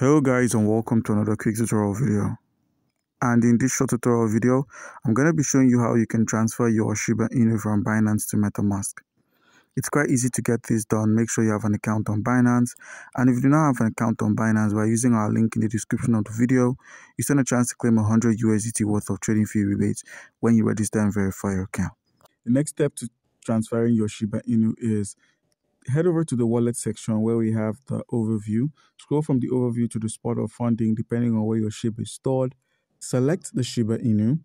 Hello guys and welcome to another quick tutorial video. And in this short tutorial video, I'm going to be showing you how you can transfer your Shiba Inu from Binance to MetaMask. It's quite easy to get this done. Make sure you have an account on Binance. And if you do not have an account on Binance, by using our link in the description of the video, you stand a chance to claim 100 USDT worth of trading fee rebates when you register and verify your account. The next step to transferring your Shiba Inu is head over to the wallet section where we have the overview. Scroll from the overview to the spot of funding depending on where your Shiba is stored. Select the Shiba Inu.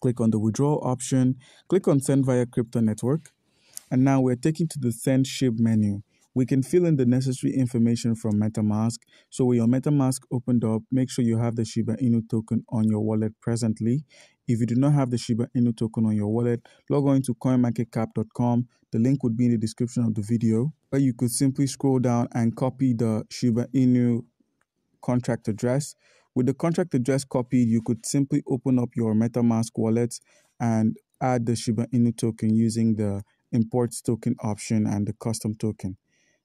Click on the withdrawal option. Click on send via crypto network. And now we're taken to the send SHIB menu. We can fill in the necessary information from MetaMask. So when your MetaMask opened up, make sure you have the Shiba Inu token on your wallet presently. If you do not have the Shiba Inu token on your wallet, log on to coinmarketcap.com. The link would be in the description of the video, where you could simply scroll down and copy the Shiba Inu contract address. With the contract address copied, you could simply open up your MetaMask wallet and add the Shiba Inu token using the import token option and the custom token.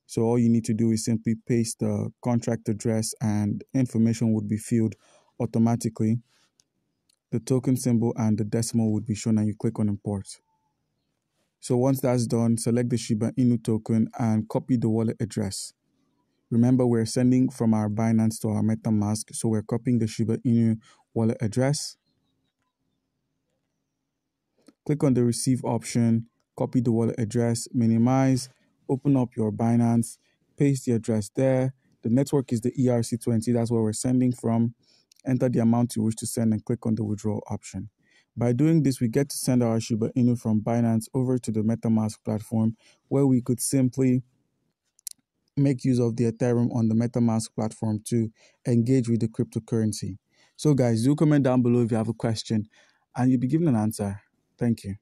So all you need to do is simply paste the contract address and information would be filled automatically. The token symbol and the decimal would be shown and you click on import. So once that's done, select the Shiba Inu token and copy the wallet address. Remember, we're sending from our Binance to our MetaMask, so we're copying the Shiba Inu wallet address. Click on the receive option, copy the wallet address, minimize, open up your Binance, paste the address there. The network is the ERC20, that's where we're sending from. Enter the amount you wish to send and click on the withdrawal option. By doing this, we get to send our Shiba Inu from Binance over to the MetaMask platform where we could simply make use of the Ethereum on the MetaMask platform to engage with the cryptocurrency. So guys, do comment down below if you have a question and you'll be given an answer. Thank you.